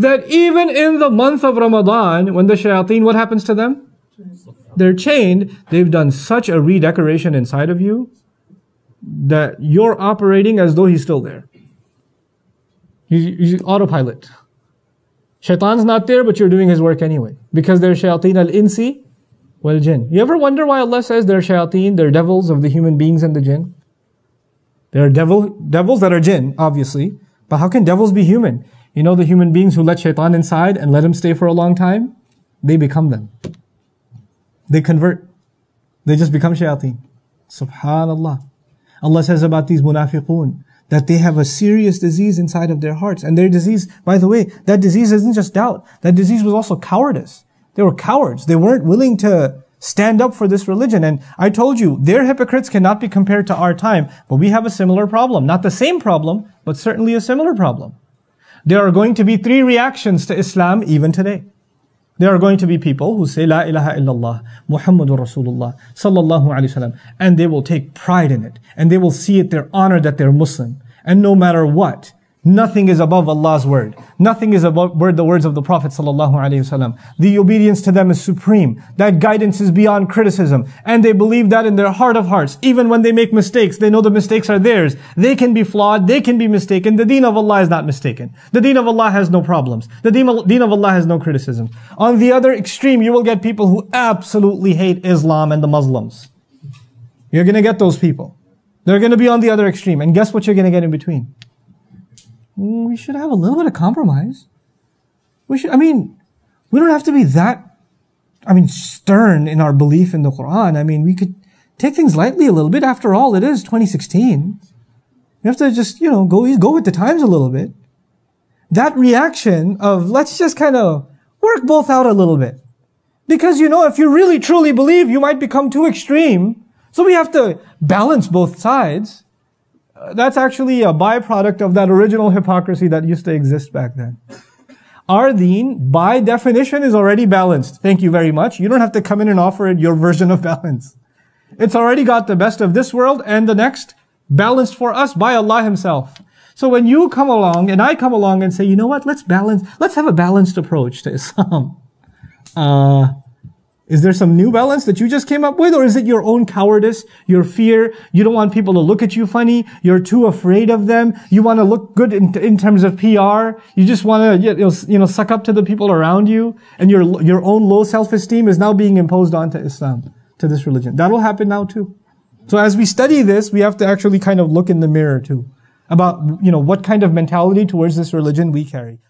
that even in the month of Ramadan, when the shayateen, what happens to them? They're chained. They've done such a redecoration inside of you that you're operating as though he's still there. He's, autopilot. Shaitan's not there, but you're doing his work anyway. Because they're shayateen al-insi wal jinn. You ever wonder why Allah says they're shayateen, they're devils of the human beings and the jinn? There are devil, devils that are jinn, obviously. But how can devils be human? You know the human beings who let shaitan inside and let him stay for a long time? They become them. They convert. They just become shayateen. Subhanallah. Allah says about these munafiqun that they have a serious disease inside of their hearts. And their disease, by the way, that disease isn't just doubt. That disease was also cowardice. They were cowards. They weren't willing to stand up for this religion. And I told you, their hypocrites cannot be compared to our time, but we have a similar problem. Not the same problem, but certainly a similar problem. There are going to be three reactions to Islam even today. There are going to be people who say La ilaha illallah, Muhammadur Rasulullah, sallallahu alayhi wasallam, and they will take pride in it, and they will see it their honor that they're Muslim. And no matter what, Nothing is above Allah's word. Nothing is above the words of the Prophet ﷺ. The obedience to them is supreme. That guidance is beyond criticism. And they believe that in their heart of hearts. Even when they make mistakes, they know the mistakes are theirs. They can be flawed. They can be mistaken. The deen of Allah is not mistaken. The deen of Allah has no problems. The deen of Allah has no criticism. On the other extreme, you will get people who absolutely hate Islam and the Muslims. You're gonna get those people. They're gonna be on the other extreme. And guess what you're gonna get in between? We should have a little bit of compromise. We should, I mean, we don't have to be that, I mean, stern in our belief in the Quran. I mean, we could take things lightly a little bit. After all, it is 2016. We have to just, you know, go, go with the times a little bit. That reaction of let's just kind of work both out a little bit. Because, you know, if you really truly believe, you might become too extreme. So we have to balance both sides that's actually a byproduct of that original hypocrisy that used to exist back then. Our deen, by definition, is already balanced. Thank you very much. You don't have to come in and offer it your version of balance. It's already got the best of this world and the next balanced for us by Allah Himself. So when you come along and I come along and say, you know what, let's balance, let's have a balanced approach to Islam. Uh, is there some new balance that you just came up with? Or is it your own cowardice, your fear? You don't want people to look at you funny. You're too afraid of them. You want to look good in, in terms of PR. You just want to, you know, suck up to the people around you. And your, your own low self-esteem is now being imposed onto Islam, to this religion. That'll happen now too. So as we study this, we have to actually kind of look in the mirror too about, you know, what kind of mentality towards this religion we carry.